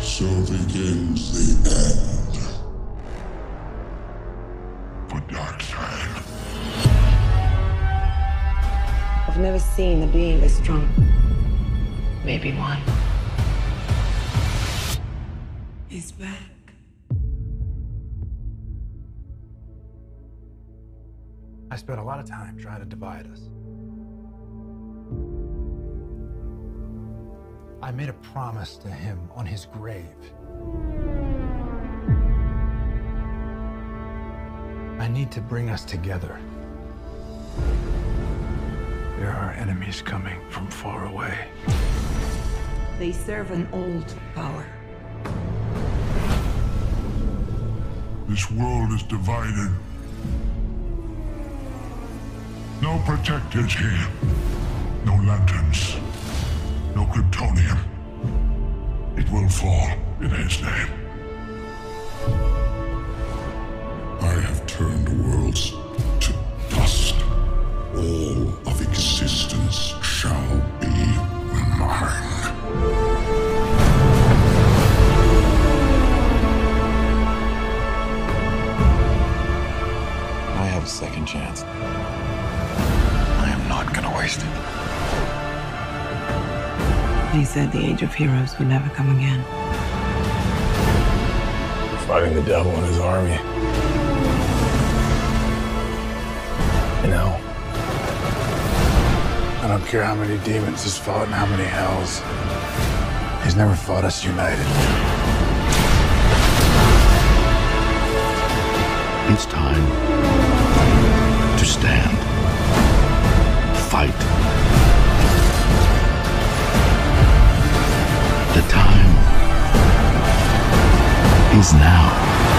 So begins the end. For Darkseid. I've never seen a being this strong. Maybe one. He's back. I spent a lot of time trying to divide us. I made a promise to him on his grave. I need to bring us together. There are enemies coming from far away. They serve an old power. This world is divided. No protectors here. Fall in his name. I have turned worlds to dust. All of existence shall be mine. I have a second chance. I am not gonna waste it. He said the age of heroes would never come again. Fighting the devil and his army. You know, I don't care how many demons he's fought and how many hells. He's never fought us united. It's time is now.